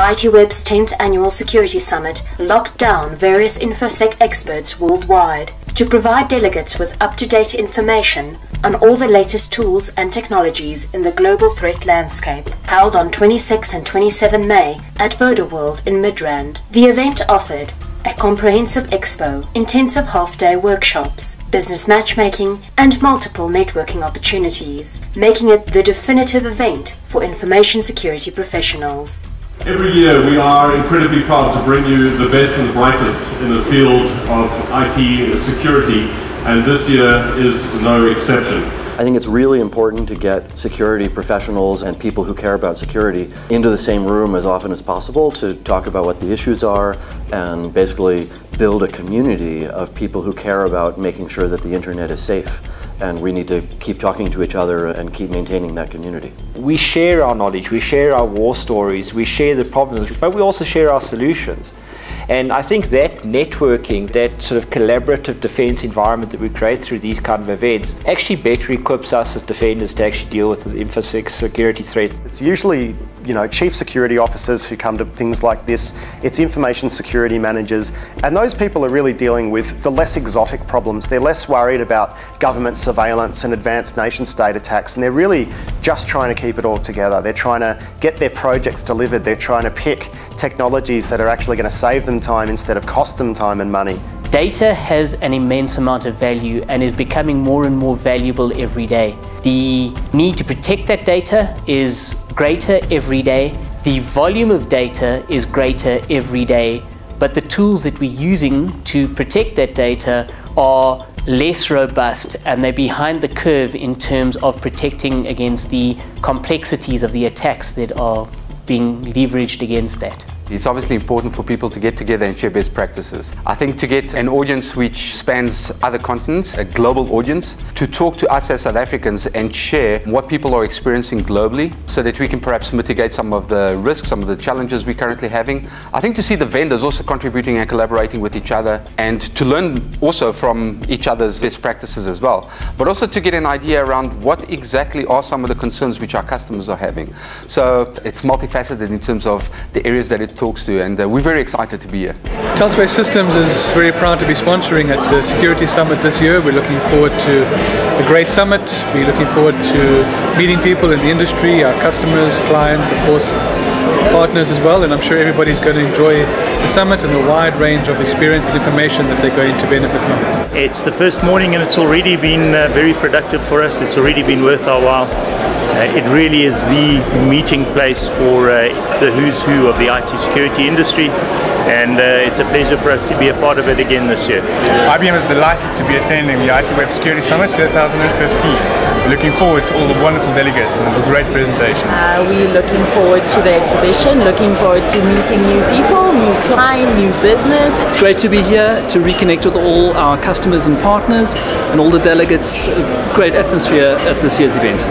ITWeb's 10th annual security summit locked down various InfoSec experts worldwide to provide delegates with up-to-date information on all the latest tools and technologies in the global threat landscape. Held on 26 and 27 May at VodaWorld in Midrand, the event offered a comprehensive expo, intensive half-day workshops, business matchmaking, and multiple networking opportunities, making it the definitive event for information security professionals. Every year we are incredibly proud to bring you the best and the brightest in the field of IT security and this year is no exception. I think it's really important to get security professionals and people who care about security into the same room as often as possible to talk about what the issues are and basically build a community of people who care about making sure that the internet is safe and we need to keep talking to each other and keep maintaining that community. We share our knowledge, we share our war stories, we share the problems, but we also share our solutions. And I think that networking, that sort of collaborative defense environment that we create through these kind of events actually better equips us as defenders to actually deal with the infosec security threats. It's usually you know, chief security officers who come to things like this, it's information security managers, and those people are really dealing with the less exotic problems. They're less worried about government surveillance and advanced nation state attacks, and they're really just trying to keep it all together. They're trying to get their projects delivered, they're trying to pick technologies that are actually going to save them time instead of cost them time and money. Data has an immense amount of value and is becoming more and more valuable every day. The need to protect that data is greater every day. The volume of data is greater every day, but the tools that we're using to protect that data are less robust and they're behind the curve in terms of protecting against the complexities of the attacks that are being leveraged against that. It's obviously important for people to get together and share best practices. I think to get an audience which spans other continents, a global audience, to talk to us as South Africans and share what people are experiencing globally so that we can perhaps mitigate some of the risks, some of the challenges we're currently having. I think to see the vendors also contributing and collaborating with each other and to learn also from each other's best practices as well. But also to get an idea around what exactly are some of the concerns which our customers are having. So it's multifaceted in terms of the areas that it talks to, and uh, we're very excited to be here. Telspace Systems is very proud to be sponsoring at the Security Summit this year. We're looking forward to a great summit. We're looking forward to meeting people in the industry, our customers, clients, of course, partners as well, and I'm sure everybody's going to enjoy the summit and the wide range of experience and information that they're going to benefit from. It's the first morning and it's already been uh, very productive for us. It's already been worth our while. Uh, it really is the meeting place for uh, the who's who of the IT security industry and uh, it's a pleasure for us to be a part of it again this year. IBM is delighted to be attending the IT Web Security Summit 2015. We're looking forward to all the wonderful delegates and the great presentations. Uh, we're looking forward to the exhibition, looking forward to meeting new people, new clients, new business. Great to be here to reconnect with all our customers and partners and all the delegates. Great atmosphere at this year's event.